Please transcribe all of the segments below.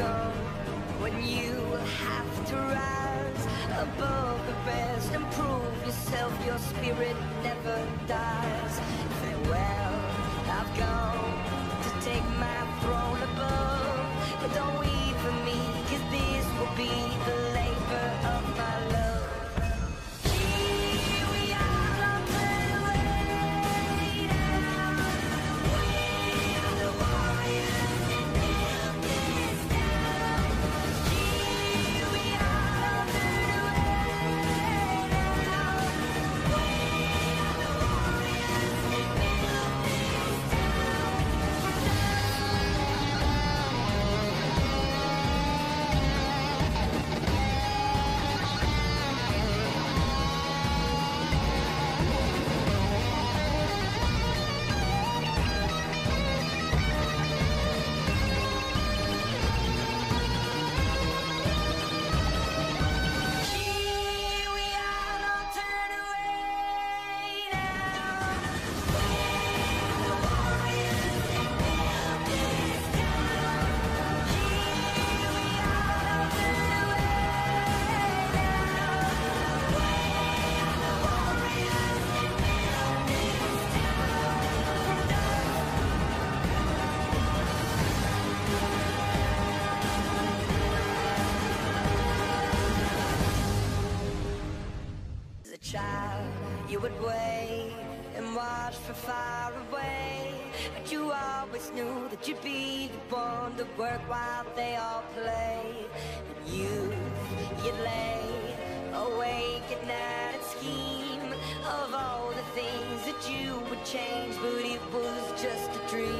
Will when you have to rise above the rest and prove yourself. Your spirit never dies. Farewell, I've gone far away. But you always knew that you'd be the one to work while they all play. And you, you'd lay awake at night and scheme of all the things that you would change, but it was just a dream.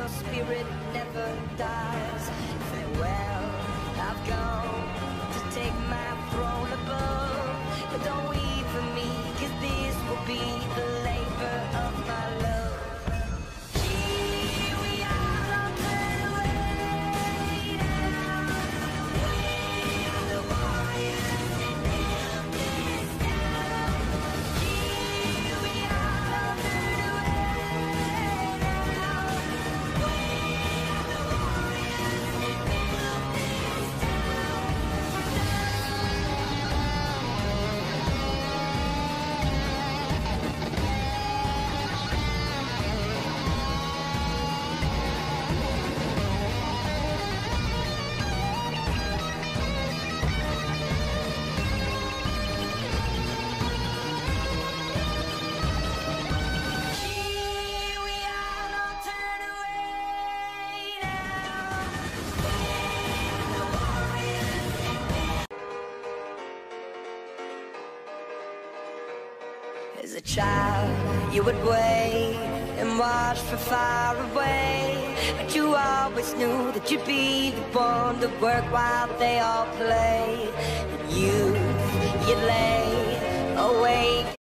Your spirit never dies. Farewell, I've gone to take my As a child, you would wait and watch from far away. But you always knew that you'd be the one to work while they all play. And you, you lay awake.